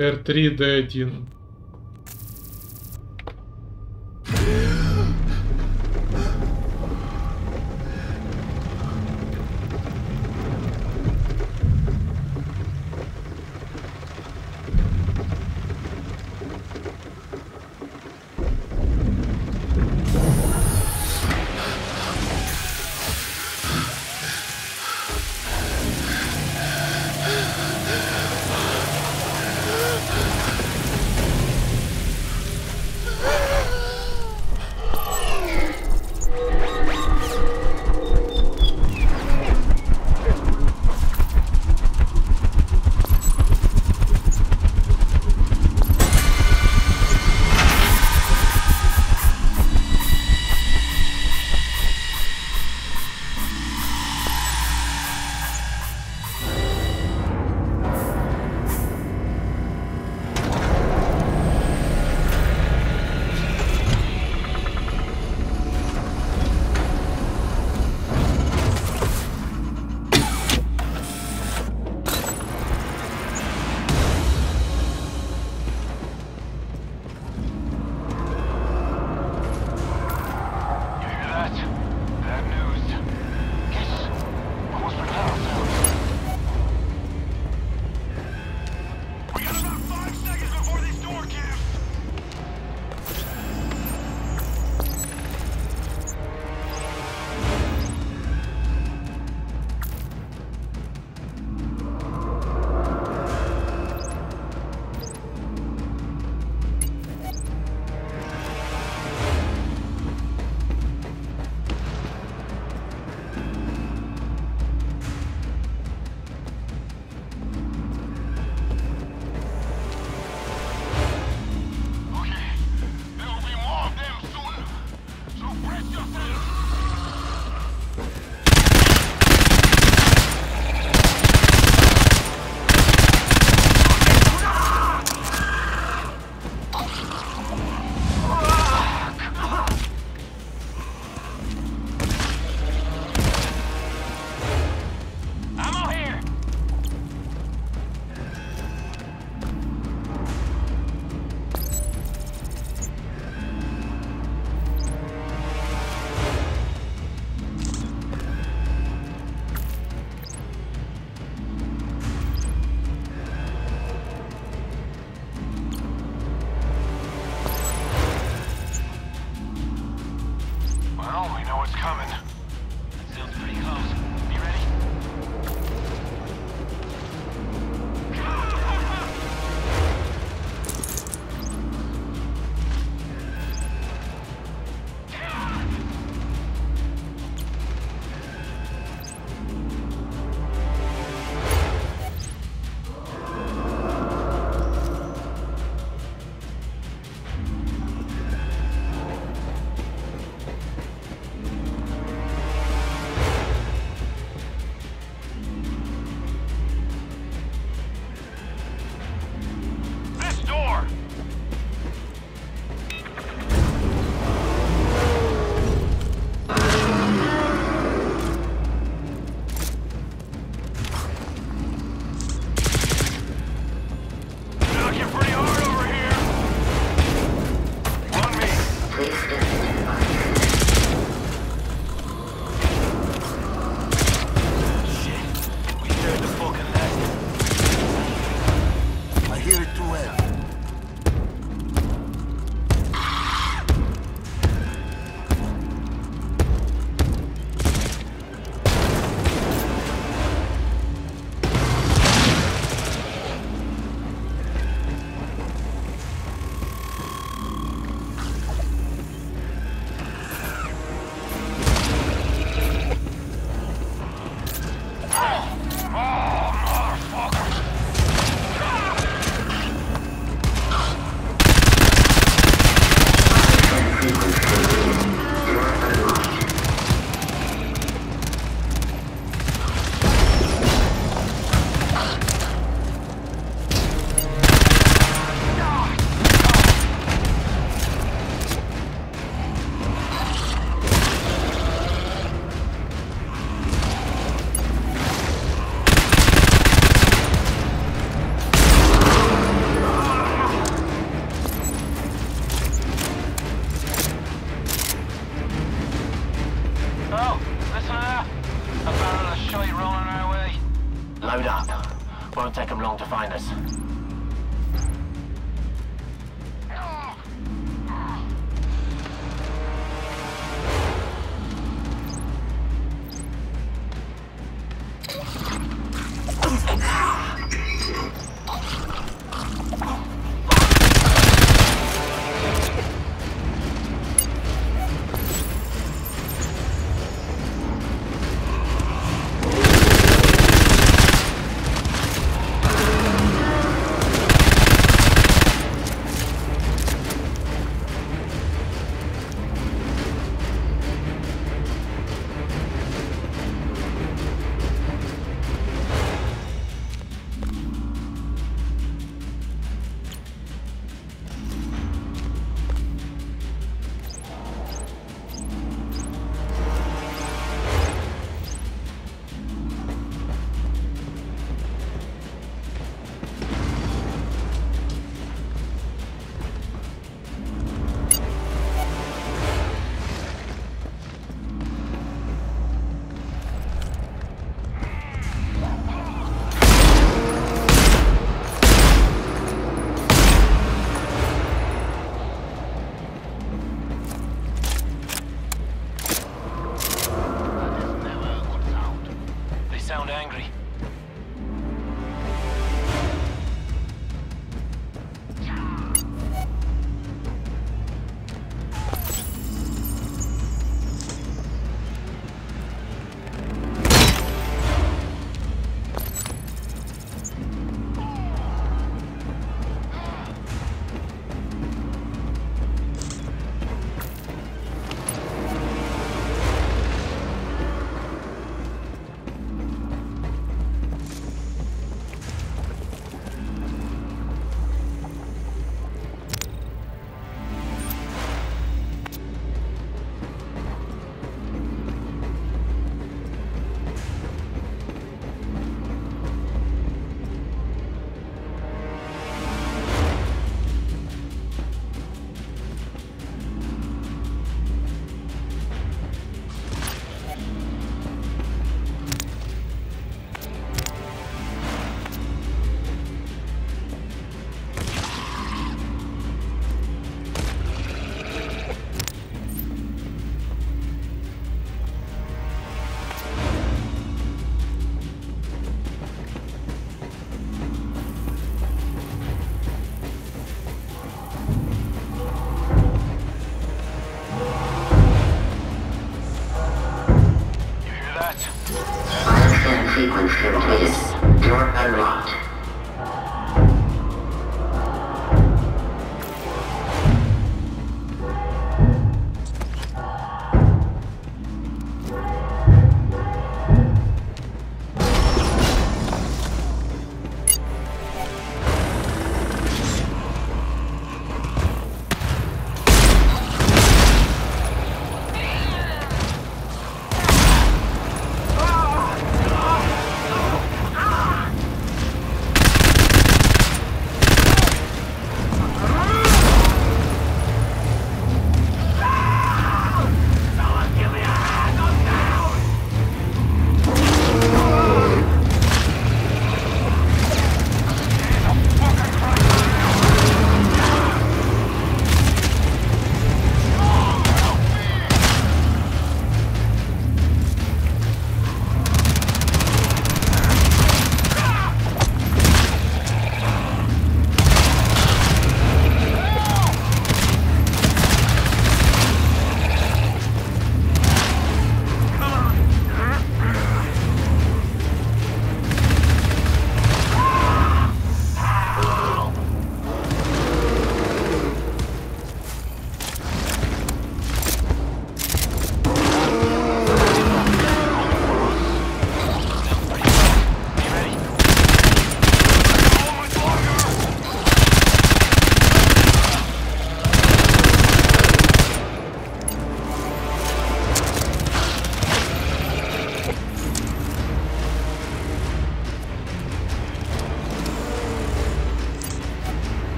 R3D1.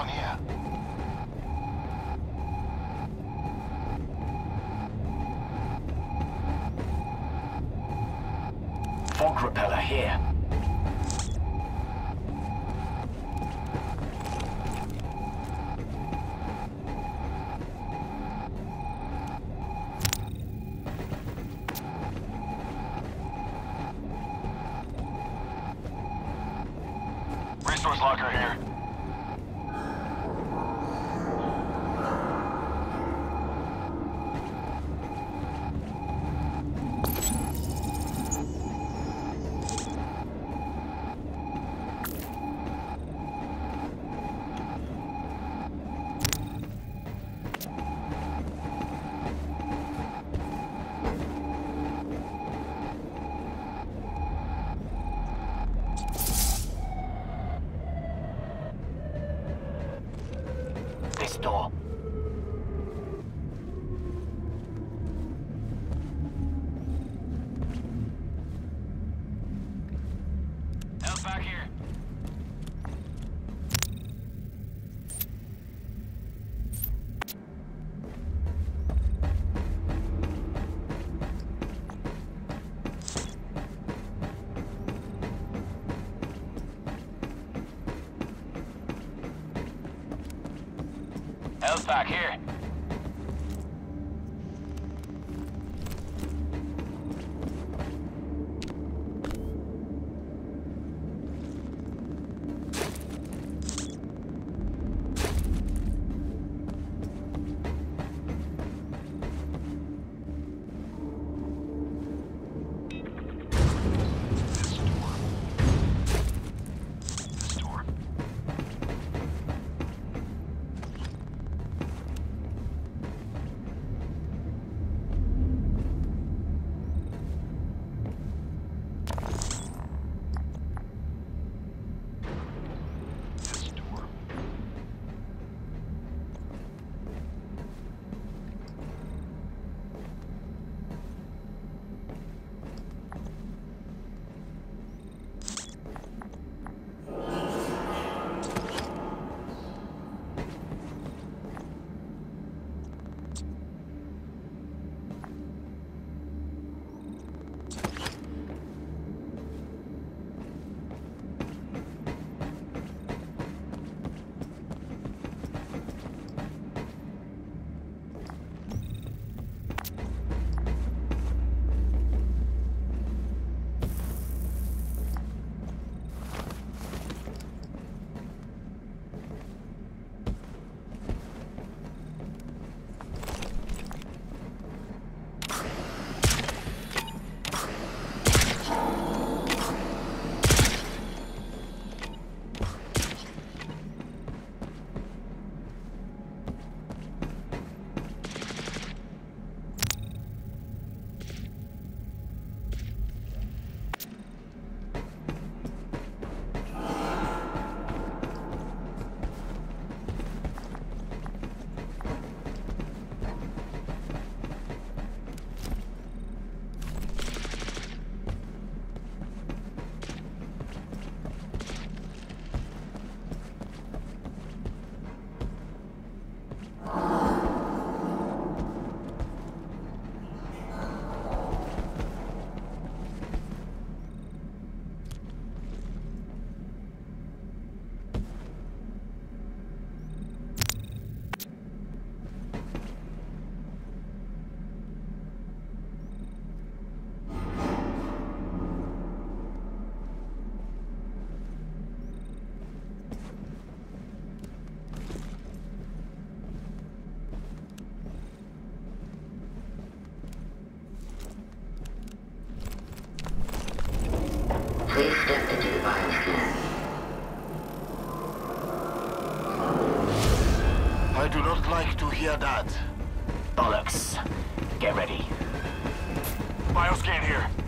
Disinfection here. Fog repeller here. Help back here. Bioscan here.